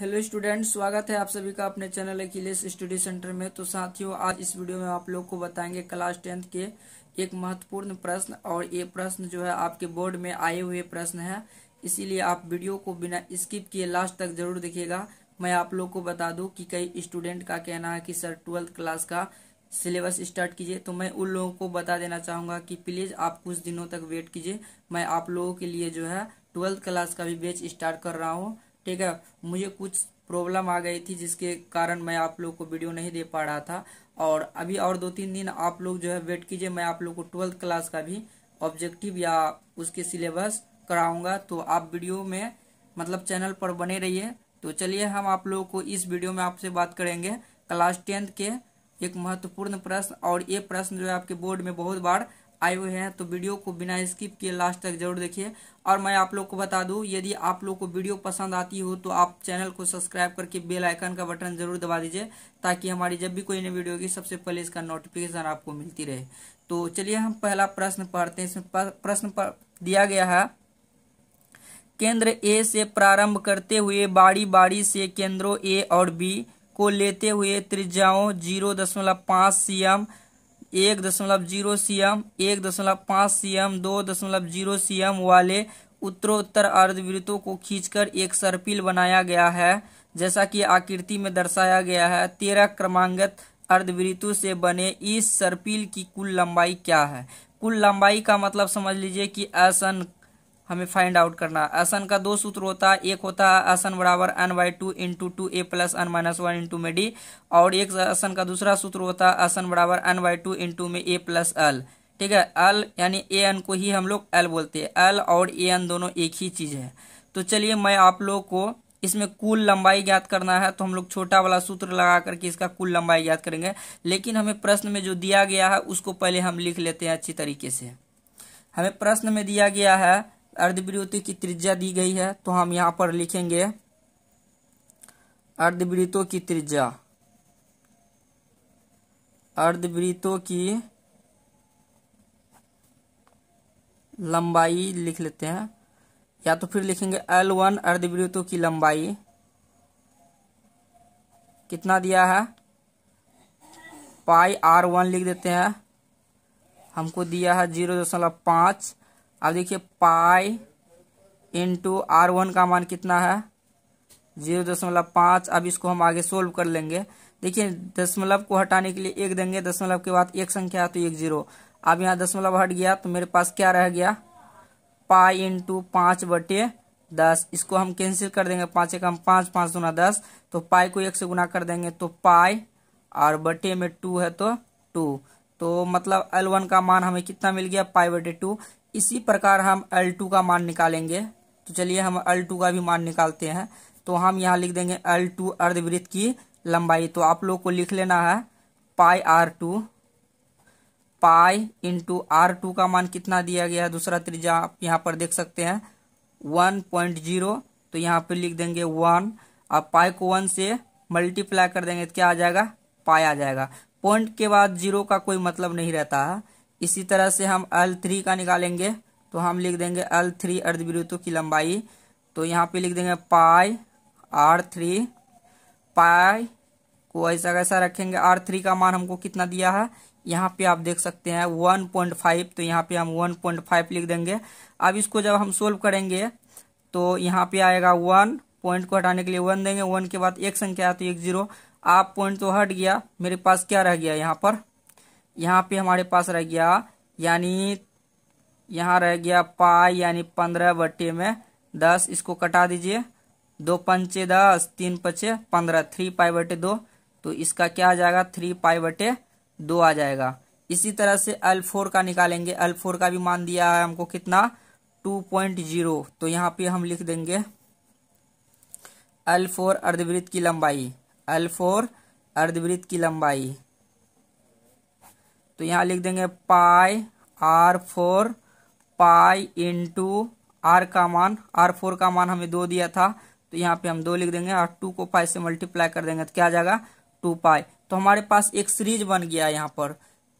Hello student स्वागत है आप सभी का अपने चैनल अखिलेश स्टडी सेंटर में। तो साथियों, आज इस वीडियो में आप लोग को बताएँगे क्लास टेंथ के एक महत्वपूर्ण प्रश्न और ये प्रश्न जो है आपके बोर्ड में आए हुए प्रश्न है। इसीलिए आप वीडियो को बिना स्किप किए लास्ट तक ज़रूर देखिएगा। मैं आप लोग को बता दूँ कि कई स्टूडेंट का कहना है कि, सर, ट्वेल्थ क्लास का सिलेबस स्टार्ट कीजिए। तो मैं उन लोगों को बता देना चाहूँगा कि, प्लीज़ आप कुछ दिनों तक वेट कीजिए। मैं आप लोगों के लिए जो है ट्वेल्थ क्लास का भी बेच स्टार्ट कर रहा हूँ। ठीक है, मुझे कुछ प्रॉब्लम आ गई थी जिसके कारण मैं आप लोग को वीडियो नहीं दे पा रहा था। और अभी और दो तीन दिन आप लोग जो है वेट कीजिए, मैं आप लोग को ट्वेल्थ क्लास का भी ऑब्जेक्टिव या उसके सिलेबस कराऊँगा। तो आप वीडियो में मतलब चैनल पर बने रहिए। तो चलिए, हम आप लोगों को इस वीडियो में आपसे बात करेंगे। क्लास टेंथ के एक महत्वपूर्ण प्रश्न और ये प्रश्न जो है आपके बोर्ड में बहुत बार आए हुए हैं तो वीडियो को बिना स्किप किए लास्ट तक ज़रूर देखिए। और मैं आप लोग को बता दूँ, यदि आप लोग को वीडियो पसंद आती हो तो आप चैनल को सब्सक्राइब करके बेल आइकन का बटन ज़रूर दबा दीजिए, ताकि हमारी जब भी कोई नई वीडियो होगी, सबसे पहले इसका नोटिफिकेशन आपको मिलती रहे। तो चलिए हम पहला प्रश्न पढ़ते हैं। इसमें प्रश्न दिया गया है, केंद्र ए से प्रारंभ करते हुए बारी बारी से केंद्रों ए और बी को लेते हुए त्रिज्याओं ज़ीरो दशमलव पाँच सी एम एक दशमलव ज़ीरो सी एम एक दशमलव पाँच सी एम दो दशमलव ज़ीरो सी एम वाले उत्तरोत्तर अर्धवृत्तों को खींचकर एक सर्पिल बनाया गया है, जैसा कि आकृति में दर्शाया गया है। तेरह क्रमांगत अर्धवृत्तों से बने इस सर्पिल की कुल लंबाई क्या है? कुल लंबाई का मतलब समझ लीजिए कि एसन हमें फाइंड आउट करना। आसन का दो सूत्र होता है एक होता है आसन बराबर N by two into two A plus N minus one into में डी और एक आसन का दूसरा सूत्र होता है आसन बराबर एन बाई टू इंटू में ए प्लस एल ठीक है? एल यानी ए एन को ही हम लोग एल बोलते हैं। एल और ए एन दोनों एक ही चीज़ है। तो चलिए मैं आप लोग को इसमें कुल लंबाई ज्ञात करना है तो हम लोग छोटा वाला सूत्र लगा करके इसका कुल लंबाई ज्ञात करेंगे। लेकिन हमें प्रश्न में जो दिया गया है, उसको पहले हम लिख लेते हैं अच्छी तरीके से। हमें प्रश्न में दिया गया है अर्धवृत्त की त्रिज्या दी गई है तो हम यहाँ पर लिखेंगे अर्धवृत्तों की त्रिज्या। अर्धवृत्तों की लंबाई लिख लेते हैं। या तो फिर लिखेंगे एल वन अर्धवृत्तों की लंबाई। कितना दिया है? पाई आर वन लिख देते हैं। हमको दिया है ज़ीरो दशमलव पाँच। अब देखिए, पाई इंटू आर वन का मान कितना है? ज़ीरो दशमलव पाँच। अब इसको हम आगे सोल्व कर लेंगे। देखिए, दशमलव को हटाने के लिए एक देंगे, दशमलव के बाद एक संख्या है तो एक ज़ीरो। अब यहाँ दशमलव हट गया तो मेरे पास क्या रह गया? पाई इंटू पाँच बटे दस। इसको हम कैंसिल कर देंगे, पाँच एक हम पाँच पाँच दुना दस। तो पाई को एक से गुना कर देंगे तो पाई और बटे में टू है तो टू तो मतलब एल वन का मान हमें कितना मिल गया? पाई बटे टू इसी प्रकार हम L2 का मान निकालेंगे। तो चलिए हम L2 का भी मान निकालते हैं। तो हम यहाँ लिख देंगे L2 अर्धवृत्त की लंबाई। तो आप लोग को लिख लेना है pi R two pi into R two का मान कितना दिया गया है? दूसरा त्रिज्या आप यहाँ पर देख सकते हैं। वन पॉइंट ज़ीरो तो यहाँ पर लिख देंगे वन अब पाई को वन से मल्टीप्लाई कर देंगे तो क्या आ जाएगा? पाई आ जाएगा। पॉइंट के बाद ज़ीरो का कोई मतलब नहीं रहता है। इसी तरह से हम एल थ्री का निकालेंगे तो हम लिख देंगे एल थ्री अर्धवृत्तों की लंबाई। तो यहाँ पे लिख देंगे पाई आर थ्री पाई को ऐसा कैसा रखेंगे? आर थ्री का मान हमको कितना दिया है? यहाँ पे आप देख सकते हैं वन पॉइंट फाइव तो यहाँ पे हम वन पॉइंट फाइव लिख देंगे। अब इसको जब हम सोल्व करेंगे तो यहाँ पे आएगा वन पॉइंट को हटाने के लिए वन देंगे। वन के बाद एक संख्या तो एक ज़ीरो आप पॉइंट तो हट गया, मेरे पास क्या रह गया यहाँ पर? यहाँ पे हमारे पास रह गया, यानी यहाँ रह गया पाई, यानी पंद्रह बट्टे में दस, इसको कटा दीजिए। दो पंचे दस, तीन पचे पंद्रह थ्री पाई बटे दो। तो इसका क्या आ जाएगा? थ्री पाई बटे दो आ जाएगा। इसी तरह से एल फोर का निकालेंगे। एल फोर का भी मान दिया है हमको कितना? टू पॉइंट ज़ीरो तो यहाँ पे हम लिख देंगे। एल फोर अर्धवृत्त की लंबाई। एल फोर अर्धवृत्त की लंबाई। तो यहाँ लिख देंगे pi R four, pi into R का मान, आर फोर का मान हमें दो दिया था तो यहाँ पे हम दो लिख देंगे और टू को पाई से मल्टीप्लाई कर देंगे तो क्या आ जाएगा? Two pi. तो हमारे पास एक सीरीज़ बन गया यहाँ पर।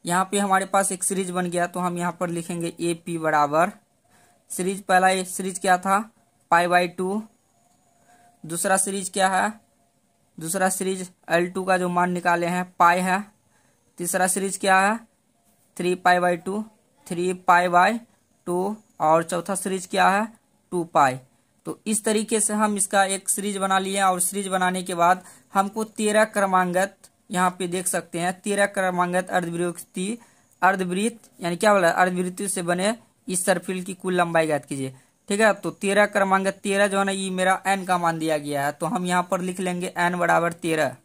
यहाँ पे हमारे पास एक सीरीज़ बन गया तो हम यहाँ पर लिखेंगे ए पी बराबर। सीरीज़ पहला सीरीज़ क्या था? Pi by two. दूसरा सीरीज़ क्या है? दूसरा सीरीज़ एल टू का जो मान निकाले हैं, पाई है। तीसरा सीरीज़ क्या है? Three pi by two three pi by two और चौथा सीरीज़ क्या है? टू पाई तो इस तरीके से हम इसका एक सीरीज़ बना लिए और सीरीज़ बनाने के बाद हमको तेरह क्रमांगत, यहाँ पे देख सकते हैं, तेरह क्रमांगत अर्धवृत्ति, अर्धवृत्त, यानी क्या बोला, अर्धवृत्ति से बने इस सर्फिल की कुल लंबाई ज्ञात कीजिए। ठीक है? तो तेरह क्रमांक तेरह जो है ना, ये मेरा एन का मान दिया गया है। तो हम यहाँ पर लिख लेंगे एन बराबर तेरह।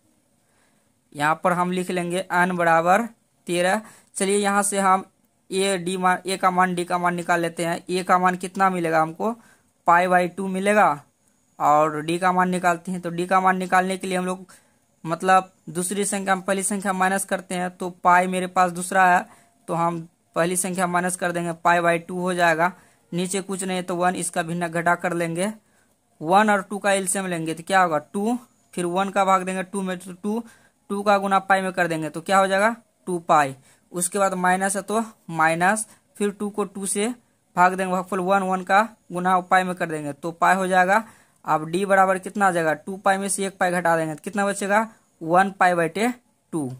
यहाँ पर हम लिख लेंगे एन बराबर तेरह। चलिए यहाँ से हम ए डी मान ए का मान डी का मान निकाल लेते हैं। ए का मान कितना मिलेगा हमको? पाई बाई टू मिलेगा। और डी का मान निकालते हैं। तो डी का मान निकालने के लिए हम लोग मतलब दूसरी संख्या में पहली संख्या माइनस करते हैं। तो पाई मेरे पास दूसरा है। तो हम पहली संख्या माइनस कर देंगे। पाई बाई टू हो जाएगा। नीचे कुछ नहीं है तो वन इसका भिन्न घटा कर लेंगे। वन और टू का एल्सियम लेंगे तो क्या होगा? टू। फिर वन का भाग देंगे टू में। तो टू टू का गुना पाई में कर देंगे तो क्या हो जाएगा? Two pi. उसके बाद माइनस है तो माइनस, फिर टू को टू से भाग देंगे, भागफल वन वन का गुना पाई में कर देंगे तो पाई हो जाएगा, अब डी बराबर कितना आ जाएगा? टू पाई में से एक पाई घटा देंगे तो कितना बचेगा? वन पाई बटे टू।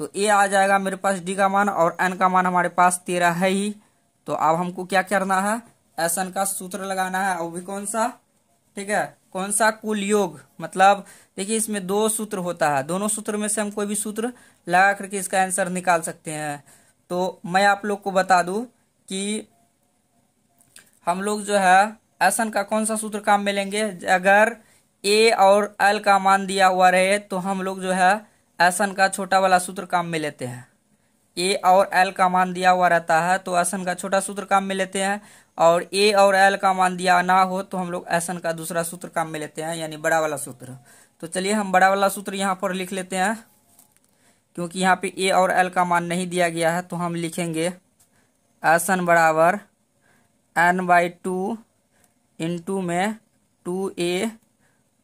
तो ए आ जाएगा मेरे पास डी का मान और एन का मान हमारे पास तेरह है ही। तो अब हमको क्या करना है? एस एन का सूत्र लगाना है, और भी कौन सा? ठीक है? कौन सा कुल योग? मतलब देखिए इसमें दो सूत्र होता है। दोनों सूत्र में से हम कोई भी सूत्र लगा करके इसका आंसर निकाल सकते हैं। तो मैं आप लोग को बता दूँ कि हम लोग जो है, एसन का कौन सा सूत्र काम में लेंगे? अगर ए और एल का मान दिया हुआ रहे तो हम लोग जो है, एसन का छोटा वाला सूत्र काम में लेते हैं। ए और एल का मान दिया हुआ रहता है तो एसन का छोटा सूत्र काम में लेते हैं। और ए और एल का मान दिया ना हो तो हम लोग एसन का दूसरा सूत्र काम में लेते हैं, यानी बड़ा वाला सूत्र। तो चलिए हम बड़ा वाला सूत्र यहाँ पर लिख लेते हैं। क्योंकि यहाँ पे ए और एल का मान नहीं दिया गया है तो हम लिखेंगे एसन बराबर एन बाई टू इंटू में two A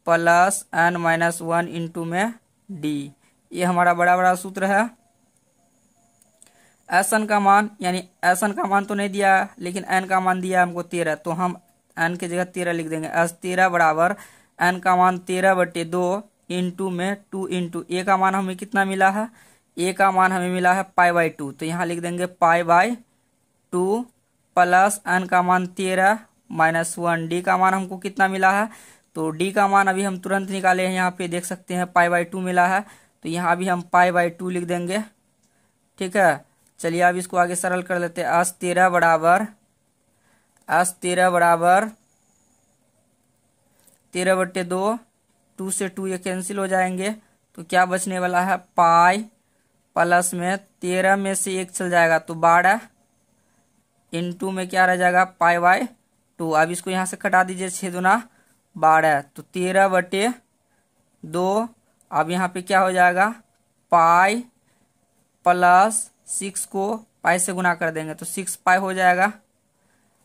plus N minus one into में डी। ये हमारा बड़ा बड़ा सूत्र है। एस एन का मान, यानी एस एन का मान तो नहीं दिया, लेकिन एन का मान दिया हमको तेरह तो हम एन की जगह तेरह लिख देंगे। एस तेरह बराबर, एन का मान तेरह बटे दो इंटू में टू इंटू ए का मान हमें कितना मिला है? ए का मान हमें मिला है पाई बाई टू तो यहाँ लिख देंगे pi by two plus N का मान तेरह माइनस वन डी का मान हमको कितना मिला है? तो डी का मान अभी हम तुरंत निकाले हैं, यहाँ पे देख सकते हैं पाई बाई टू मिला है तो यहाँ भी हम पाई बाई टू लिख देंगे। ठीक है? चलिए अब इसको आगे सरल कर लेते हैं। अस तेरह बराबर अस तेरह बराबर, तेरह बट्टे दो, टू से टू ये कैंसिल हो जाएँगे। तो क्या बचने वाला है? पाई प्लस में तेरह में से एक चल जाएगा तो बारह इंटू में क्या रह जाएगा? Pi by two. अब इसको यहाँ से कटा दीजिए छह दुना बारह। तो तेरह बटे दो, अब यहाँ पे क्या हो जाएगा? पाई प्लस सिक्स को पाई से गुना कर देंगे तो सिक्स पाई हो जाएगा।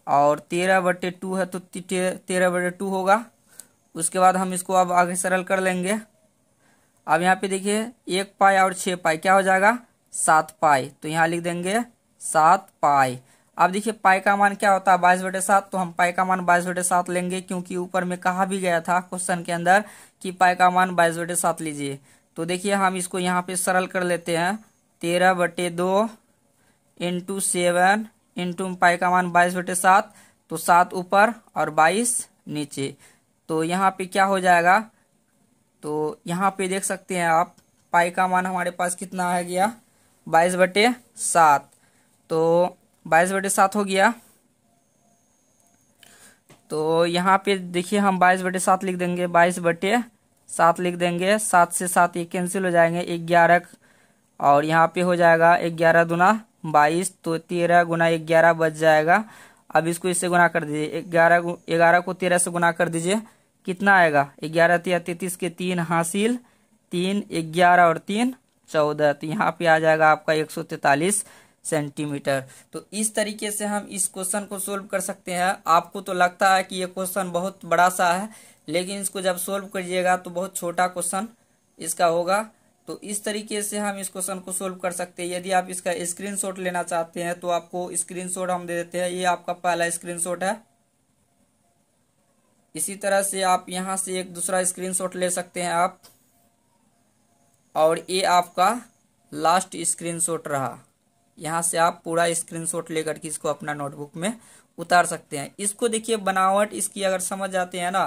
और तेरह बटे टू है तो तेरह बटे टू होगा। उसके बाद हम इसको अब आगे सरल कर लेंगे। अब यहाँ पे देखिए, एक पाई और छह पाई, क्या हो जाएगा? सात पाई। तो यहाँ लिख देंगे, सात पाई। अब देखिए, पाई का मान क्या होता है? बाईस बटे सात तो हम पाई का मान बाईस बटे सात लेंगे, क्योंकि ऊपर में कहा भी गया था क्वेश्चन के अंदर कि पाई का मान बाईस बटे सात लीजिए। तो देखिए, हम इसको यहाँ पे सरल कर लेते हैं। तेरह बटे दो इंटू सेवन इंटू पाई का मान बाईस बटे सात तो सात ऊपर और बाईस नीचे। तो यहाँ पे क्या हो जाएगा? तो यहाँ पे देख सकते हैं आप पाई का मान हमारे पास कितना आ गया? बाईस बटे सात। तो बाईस बटे सात हो गया। तो यहाँ पे देखिए हम बाईस बटे सात लिख देंगे, बाईस बटे सात लिख देंगे। सात से सात ये कैंसिल हो जाएँगे ग्यारह और यहाँ पे हो जाएगा ग्यारह दुना बाईस तो तेरह गुना ग्यारह बच जाएगा। अब इसको इससे गुना कर दीजिए। ग्यारह ग्यारह को तेरह से गुना कर दीजिए। कितना आएगा? ग्यारह तेरह तैतीस के तीन हासिल। तीन, ग्यारह और तीन, चौदह। तो यहाँ पे आ जाएगा आपका एक सौ तैतालीस सेंटीमीटर। तो इस तरीके से हम इस क्वेश्चन को सोल्व कर सकते हैं। आपको तो लगता है कि ये क्वेश्चन बहुत बड़ा सा है, लेकिन इसको जब सोल्व करिएगा तो बहुत छोटा क्वेश्चन इसका होगा। तो इस तरीके से हम इस क्वेश्चन को सोल्व कर सकते हैं। यदि आप इसका स्क्रीनशॉट लेना चाहते हैं तो आपको स्क्रीनशॉट हम दे देते हैं। ये आपका पहला स्क्रीनशॉट है। इसी तरह से आप यहाँ से एक दूसरा स्क्रीनशॉट ले सकते हैं आप। और ये आपका लास्ट स्क्रीनशॉट रहा। यहाँ से आप पूरा स्क्रीनशॉट लेकर के इसको अपना नोटबुक में उतार सकते हैं। इसको देखिए, बनावट इसकी अगर समझ आते हैं ना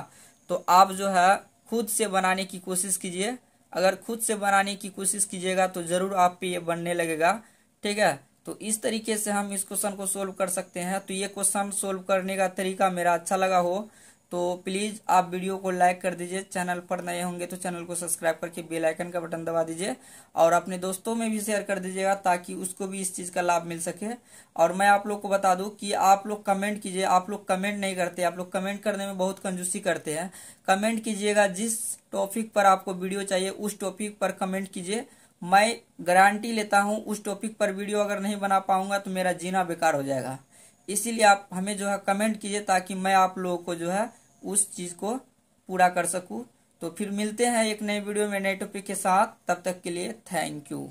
तो आप जो है खुद से बनाने की कोशिश कीजिए। अगर खुद से बनाने की कोशिश कीजिएगा तो ज़रूर आप पे ये बनने लगेगा। ठीक है? तो इस तरीके से हम इस क्वेश्चन को सोल्व कर सकते हैं। तो ये क्वेश्चन सोल्व करने का तरीका मेरा अच्छा लगा हो तो प्लीज़ आप वीडियो को लाइक कर दीजिए। चैनल पर नए होंगे तो चैनल को सब्सक्राइब करके बेल आइकन का बटन दबा दीजिए और अपने दोस्तों में भी शेयर कर दीजिएगा ताकि उसको भी इस चीज़ का लाभ मिल सके। और मैं आप लोग को बता दूँ कि आप लोग कमेंट कीजिए। आप लोग कमेंट नहीं करते। आप लोग कमेंट करने में बहुत कंजूसी करते हैं। कमेंट कीजिएगा जिस टॉपिक पर आपको वीडियो चाहिए, उस टॉपिक पर कमेंट कीजिए। मैं गारंटी लेता हूँ, उस टॉपिक पर वीडियो अगर नहीं बना पाऊँगा तो मेरा जीना बेकार हो जाएगा। इसीलिए आप हमें जो है कमेंट कीजिए ताकि मैं आप लोगों को जो है उस चीज़ को पूरा कर सकूँ। तो फिर मिलते हैं एक नए वीडियो में नए टॉपिक के साथ। तब तक के लिए थैंक यू।